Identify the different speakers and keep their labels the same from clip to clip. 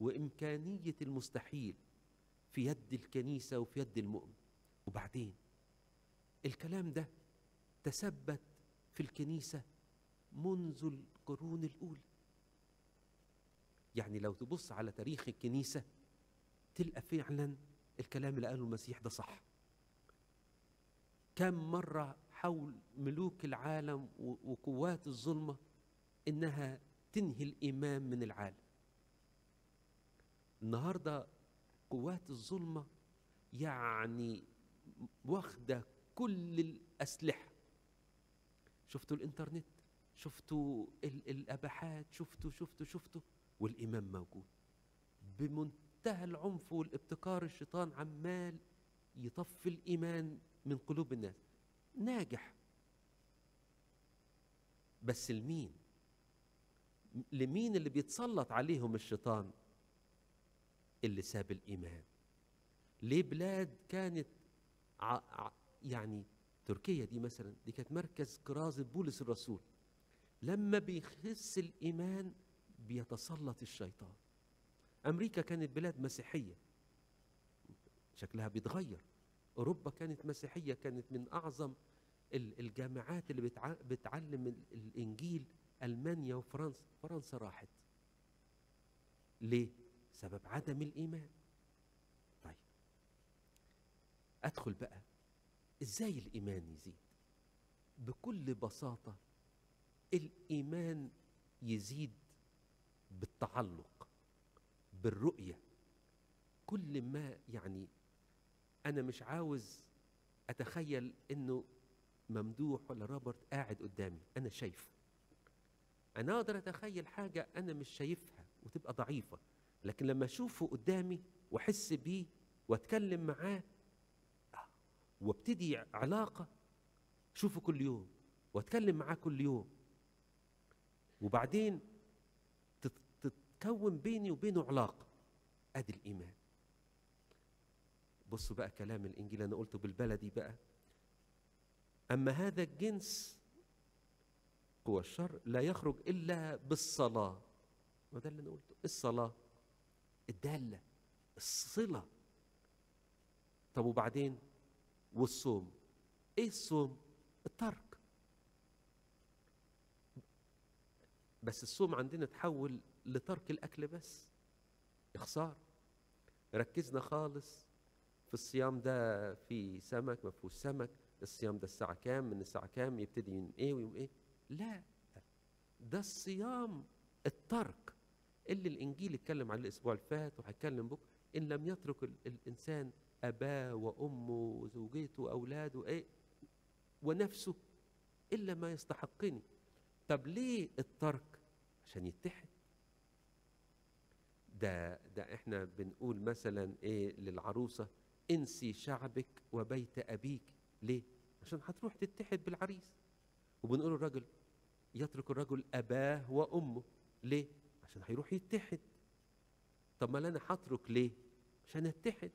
Speaker 1: وإمكانية المستحيل في يد الكنيسة وفي يد المؤمن. وبعدين الكلام ده تثبت في الكنيسة منذ القرون الأولى. يعني لو تبص على تاريخ الكنيسة تلقى فعلا الكلام اللي قاله المسيح ده صح. كم مرة حول ملوك العالم وقوات الظلمة إنها تنهي الإيمان من العالم. النهارده قوات الظلمة يعني واخدة كل الأسلحة. شفتوا الإنترنت شفتوا ال- الأباحات شفتوا شفتوا شفتوا والايمان موجود. بمنتهى العنف والابتكار الشيطان عمال يطفي الإيمان من قلوب الناس. ناجح. بس لمين؟ لمين اللي بيتسلط عليهم الشيطان؟ اللي ساب الإيمان. ليه بلاد كانت ع... يعني تركيا دي مثلا دي كانت مركز كرازة بولس الرسول. لما بيخس الإيمان بيتسلط الشيطان. أمريكا كانت بلاد مسيحية. شكلها بيتغير. أوروبا كانت مسيحية كانت من أعظم ال- الجامعات اللي بتع... بتعلم ال- الإنجيل ألمانيا وفرنسا فرنسا راحت. ليه؟ سبب عدم الإيمان. طيب. أدخل بقى. إزاي الإيمان يزيد؟ بكل بساطة الإيمان يزيد بالتعلق بالرؤية. كل ما يعني أنا مش عاوز أتخيل إنه ممدوح ولا روبرت قاعد قدامي. أنا شايفه. أنا أقدر أتخيل حاجة أنا مش شايفها وتبقى ضعيفة. لكن لما أشوفه قدامي وأحس بيه وأتكلم معاه وأبتدي علاقة شوفه كل يوم وأتكلم معاه كل يوم. وبعدين تت- تتكون بيني وبينه علاقة. أدي الإيمان. بصوا بقى كلام الإنجيل أنا قلته بالبلدي بقى. أما هذا الجنس هو الشر لا يخرج إلا بالصلاة. وده اللي أنا قلته الصلاة. الدالة الصلة. طب وبعدين؟ والصوم. إيه الصوم؟ الترك. بس الصوم عندنا تحول لترك الأكل بس. إخسار. ركزنا خالص في الصيام ده في سمك ما فيهوش سمك. الصيام ده الساعة كام؟ من الساعة كام؟ يبتدي من إيه ويوم إيه لا. ده الصيام الترك. اللي الإنجيل اتكلم عليه الأسبوع اللي فات وهيتكلم بكرة إن لم يترك ال- الإنسان أباه وأمه وزوجته وأولاده إيه ونفسه إلا ما يستحقني. طب ليه الترك؟ عشان يتحد. ده ده إحنا بنقول مثلا إيه للعروسة انسي شعبك وبيت أبيك. ليه؟ عشان هتروح تتحد بالعريس. وبنقول الرجل يترك الرجل أباه وأمه. ليه؟ عشان هيروح يتحد. طب ما أنا هترك ليه؟ عشان أتحد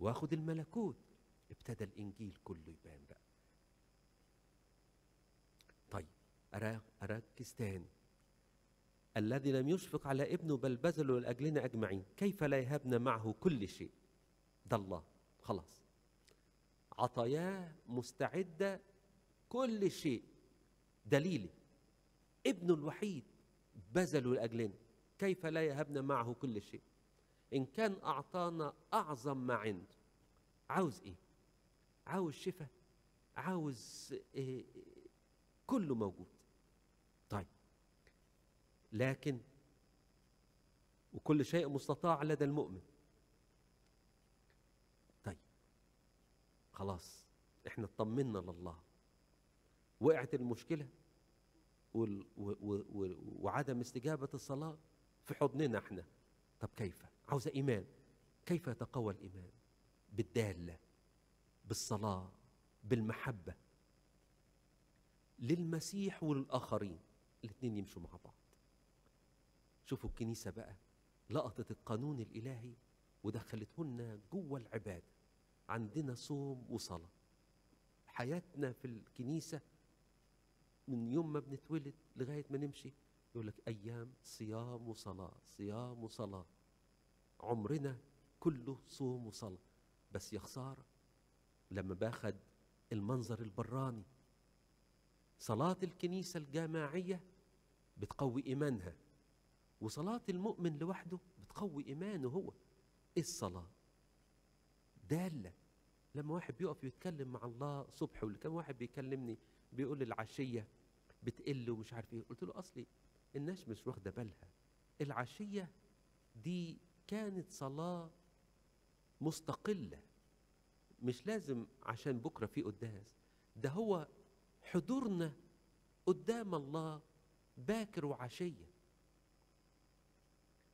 Speaker 1: وآخد الملكوت. ابتدى الإنجيل كله يبان بقى. طيب اركز تاني الذي لم يشفق على ابنه بل بذله لأجلنا أجمعين. كيف لا يهبنا معه كل شيء؟ ده الله. خلاص. عطاياه مستعدة كل شيء. دليلي. ابنه الوحيد. بذله لاجلنا كيف لا يهبنا معه كل شيء؟ إن كان أعطانا أعظم ما عنده. عاوز إيه؟ عاوز شفاء عاوز إيه كله موجود. طيب. لكن وكل شيء مستطاع لدى المؤمن. طيب. خلاص. إحنا اطمنا لله. وقعت المشكلة؟ وعدم استجابة الصلاة في حضننا إحنا. طب كيف؟ عاوزه إيمان. كيف يتقوى الإيمان؟ بالدالة بالصلاة بالمحبة. للمسيح وللآخرين. الاثنين يمشوا مع بعض. شوفوا الكنيسة بقى. لقطت القانون الإلهي ودخلته لنا جوه العبادة. عندنا صوم وصلاة. حياتنا في الكنيسة من يوم ما بنتولد لغاية ما نمشي يقول لك أيام صيام وصلاة صيام وصلاة. عمرنا كله صوم وصلاة. بس يا خسارة لما باخد المنظر البراني صلاة الكنيسة الجماعية بتقوي إيمانها وصلاة المؤمن لوحده بتقوي إيمانه هو. إيه الصلاة؟ دالة. لما واحد بيقف يتكلم مع الله صبح ولا كان واحد بيكلمني بيقول لي العشية بتقل ومش عارف إيه. قلت له أصلي الناس مش واخدة بالها. العشية دي كانت صلاة مستقلة. مش لازم عشان بكرة في قداس. ده هو حضورنا قدام الله باكر وعشية.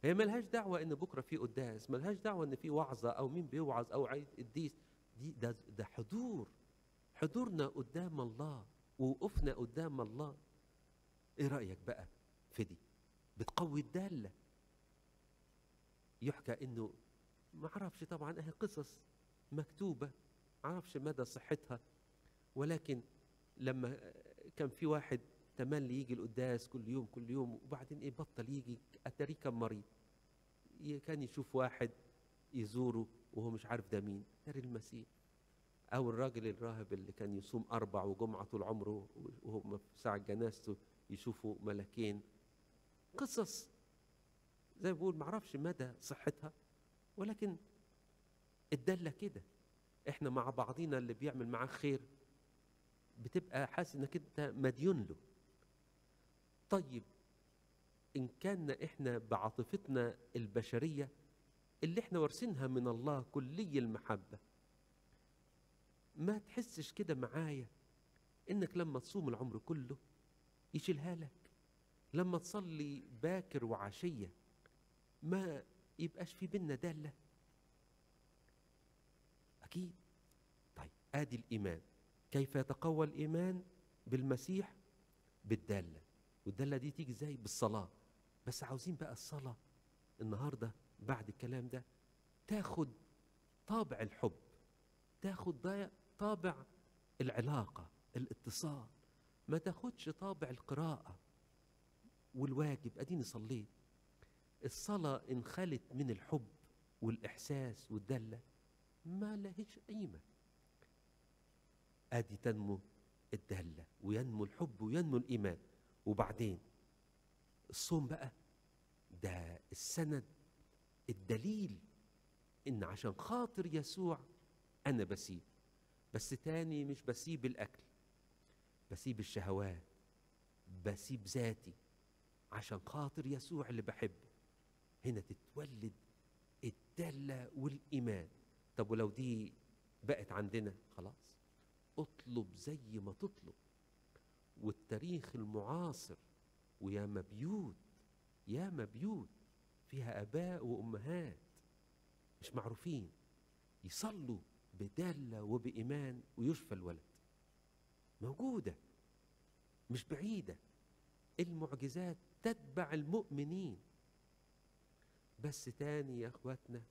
Speaker 1: هي ملهاش دعوة إن بكرة في قداس، ملهاش دعوة إن في وعظة أو مين بيوعظ أو عيد قديس، دي ده ده حضور. حضورنا قدام الله. ووقوفنا قدام الله. إيه رأيك بقى في دي؟ بتقوي الدالة. يحكى إنه ما أعرفش طبعا اهي قصص مكتوبة ما أعرفش مدى صحتها. ولكن لما كان في واحد تملي يجي القداس كل يوم كل يوم وبعدين إيه بطل يجي أتاريه كان مريض. كان يشوف واحد يزوره وهو مش عارف ده مين. تاري المسيح. أو الراجل الراهب اللي كان يصوم أربع وجمعة طول عمره وهو في ساعة جنازته يشوفوا ملكين. قصص زي ما بقول معرفش مدى صحتها ولكن الدالة كده. إحنا مع بعضينا اللي بيعمل معاه خير بتبقى حاسس إنك أنت مديون له. طيب إن كان إحنا بعاطفتنا البشرية اللي إحنا وارثينها من الله كلي المحبة ما تحسش كده معايا إنك لما تصوم العمر كله يشيلها لك لما تصلي باكر وعشية ما يبقاش في بينا دالة؟ أكيد. طيب آدي الإيمان. كيف يتقوى الإيمان؟ بالمسيح بالدالة. والدالة دي تيجي إزاي؟ بالصلاة. بس عاوزين بقى الصلاة النهاردة بعد الكلام ده تاخد طابع الحب تاخد طابع العلاقة الاتصال. ما تاخدش طابع القراءة والواجب أديني صليت الصلاة إن خلت من الحب والإحساس والدلة ما لهيش قيمة. أدي تنمو الدلة وينمو الحب وينمو الإيمان. وبعدين الصوم بقى ده السند الدليل إن عشان خاطر يسوع أنا بسيب. بس تاني مش بسيب الأكل بسيب الشهوات بسيب ذاتي عشان خاطر يسوع اللي بحبه. هنا تتولد الدالة والإيمان. طب ولو دي بقت عندنا خلاص. اطلب زي ما تطلب. والتاريخ المعاصر وياما بيوت ياما بيوت فيها آباء وأمهات مش معروفين. يصلوا بدالة وبإيمان ويشفى الولد. موجودة مش بعيدة. المعجزات تتبع المؤمنين. بس تاني يا أخواتنا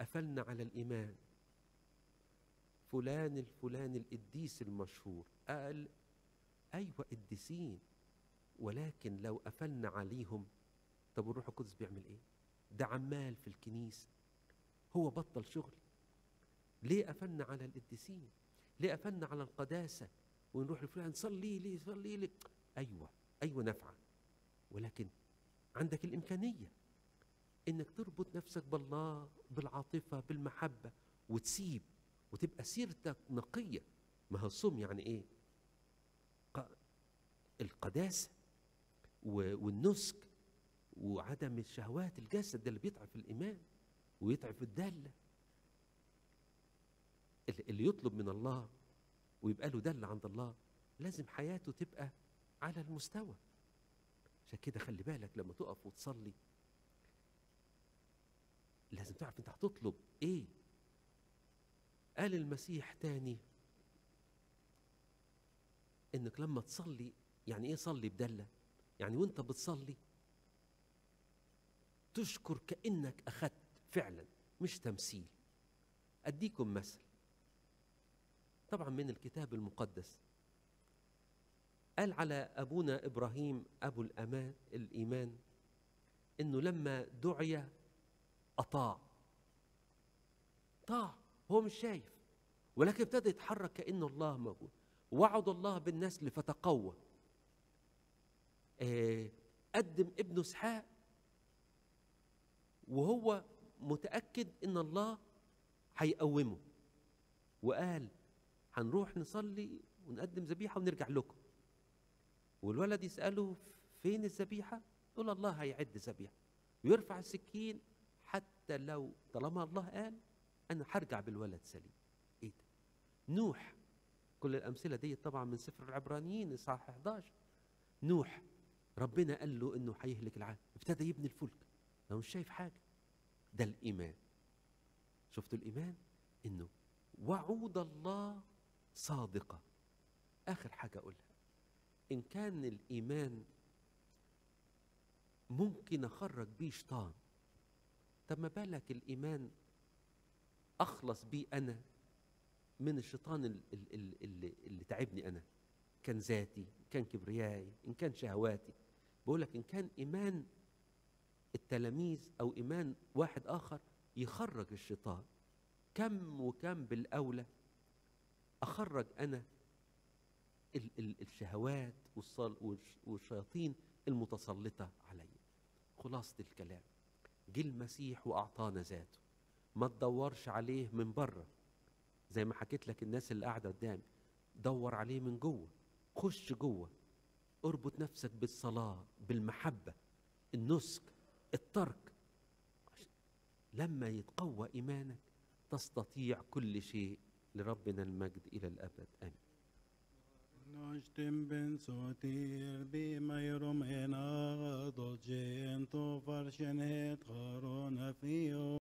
Speaker 1: قفلنا على الإيمان. فلان الفلان القديس المشهور قال أيوة قديسين ولكن لو قفلنا عليهم طب الروح القدس بيعمل إيه؟ ده عمال في الكنيسة هو بطل شغل. ليه قفلنا على القديسين ليه قفلنا على القداسة؟ ونروح لفلان صلي لي صلي لي. أيوة أيوة نافعة. ولكن عندك الإمكانية إنك تربط نفسك بالله بالعاطفة بالمحبة وتسيب وتبقى سيرتك نقية. ما هو الصوم يعني إيه؟ القداسة والنسك وعدم الشهوات الجسد ده اللي بيضعف الإيمان ويضعف الدالة. اللي يطلب من الله ويبقى له دل عند الله لازم حياته تبقى على المستوى. عشان كده خلي بالك لما تقف وتصلي لازم تعرف انت هتطلب إيه. قال المسيح تاني انك لما تصلي يعني إيه صلي بدلة؟ يعني وانت بتصلي تشكر كأنك اخذت فعلا مش تمثيل. أديكم مثل. طبعا من الكتاب المقدس. قال على أبونا إبراهيم أبو الامان الإيمان إنه لما دعي أطاع. طاع هو مش شايف. ولكن ابتدى يتحرك كأنه الله موجود. وعد الله بالنسل فتقوى آه، قدم ابنه إسحاق وهو متأكد إن الله هيقومه. وقال هنروح نصلي ونقدم ذبيحة ونرجع لكم. والولد يسأله فين الذبيحة؟ يقول الله هيعد ذبيحة. ويرفع السكين حتى لو طالما الله قال أنا هرجع بالولد سليم. إيه ده؟ نوح كل الأمثلة دي طبعا من سفر العبرانيين إصحاح 11 نوح ربنا قال له إنه هيهلك العالم. ابتدى يبني الفلك. هو مش شايف حاجة. ده الإيمان. شفتوا الإيمان؟ إنه وعود الله صادقة. آخر حاجة أقولها. إن كان الإيمان ممكن أخرج بيه شيطان طب ما بالك الإيمان أخلص بيه أنا من الشيطان ال- ال- ال- اللي, اللي تعبني أنا. كان ذاتي كان كبريائي إن كان شهواتي. بقول لك إن كان إيمان التلاميذ أو إيمان واحد آخر يخرج الشيطان. كم وكم بالأولى أخرج أنا ال- ال- الشهوات والشياطين المتسلطة علي. خلاصة الكلام. جه المسيح وأعطانا ذاته. ما تدورش عليه من بره. زي ما حكيت لك الناس اللي قاعدة قدامي دور عليه من جوه. خش جوه. اربط نفسك بالصلاة بالمحبة النسك الترك. لما يتقوى إيمانك تستطيع كل شيء لربنا المجد إلى الأبد. آمين.